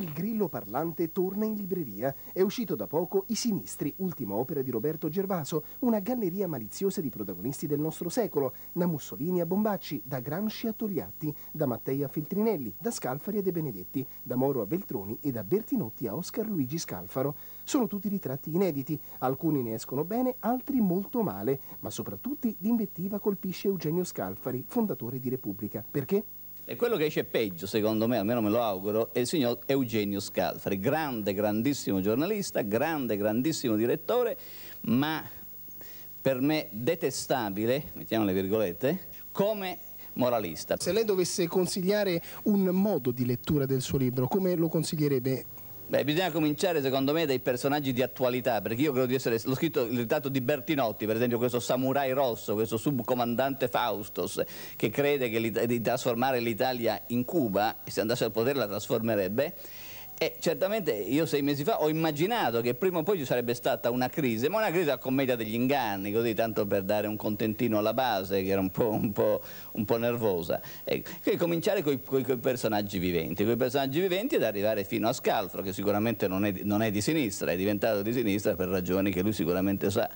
Il grillo parlante torna in libreria. È uscito da poco I Sinistri, ultima opera di Roberto Gervaso, una galleria maliziosa di protagonisti del nostro secolo, da Mussolini a Bombacci, da Gramsci a Togliatti, da Mattei a Feltrinelli, da Scalfari a De Benedetti, da Moro a Veltroni e da Bertinotti a Oscar Luigi Scalfaro. Sono tutti ritratti inediti, alcuni ne escono bene, altri molto male, ma soprattutto l'invettiva colpisce Eugenio Scalfari, fondatore di Repubblica. Perché? E quello che esce peggio, secondo me, almeno me lo auguro, è il signor Eugenio Scalfari, grande, grandissimo giornalista, grande, grandissimo direttore, ma per me detestabile, mettiamo le virgolette, come moralista. Se lei dovesse consigliare un modo di lettura del suo libro, come lo consiglierebbe? Beh, bisogna cominciare secondo me dai personaggi di attualità, perché io credo di essere, l'ho scritto il ritratto di Bertinotti, per esempio questo samurai rosso, questo subcomandante Faustos, che crede che di trasformare l'Italia in Cuba, se andasse al potere la trasformerebbe, e certamente io sei mesi fa ho immaginato che prima o poi ci sarebbe stata una crisi, ma una crisi a commedia degli inganni, così tanto per dare un contentino alla base che era un po', un po', un po nervosa. E quindi cominciare con i personaggi viventi, con i personaggi viventi ed arrivare fino a Scalfro, che sicuramente non è, non è di sinistra, è diventato di sinistra per ragioni che lui sicuramente sa.